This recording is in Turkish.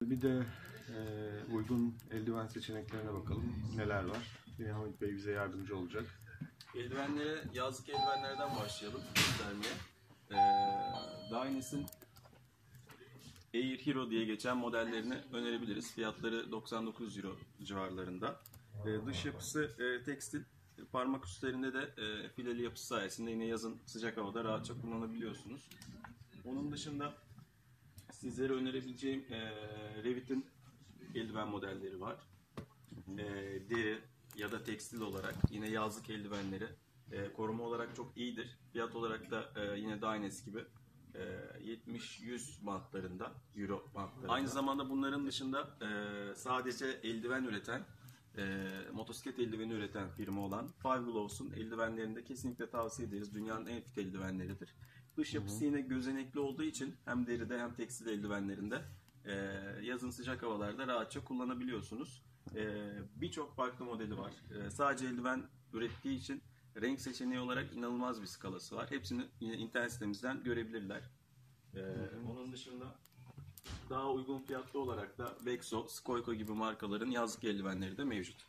bir de e, uygun eldiven seçeneklerine bakalım. Neler var? Yine Hamit Bey bize yardımcı olacak. Eldivenlere, yazlık eldivenlerden başlayalım göstermeye. Ee, Dynes'in Air Hero diye geçen modellerini önerebiliriz. Fiyatları 99 euro civarlarında. Ee, dış yapısı e, tekstil. Parmak üstlerinde de e, fileli yapısı sayesinde yine yazın sıcak havada rahatça kullanabiliyorsunuz. Onun dışında sizlere önerebileceğim e, Revit'in eldiven modelleri var. E, deri ya da tekstil olarak yine yazlık eldivenleri e, koruma olarak çok iyidir. Fiyat olarak da e, yine Dynes gibi e, 70-100 bantlarında, euro bantlarında. Aynı zamanda bunların dışında e, sadece eldiven üreten, e, motosiklet eldiveni üreten firma olan Five Gloves'un eldivenlerini de kesinlikle tavsiye ederiz. Dünyanın en fit eldivenleridir. Dış yapısı yine gözenekli olduğu için hem deride hem tekstil eldivenlerinde e, yazın sıcak havalarda rahatça kullanabiliyorsunuz. E, Birçok farklı modeli var. E, sadece eldiven ürettiği için renk seçeneği olarak inanılmaz bir skalası var. Hepsini yine internet sitemizden görebilirler. E, onun dışında daha uygun fiyatlı olarak da Vexo, Skoyko gibi markaların yazlık eldivenleri de mevcut.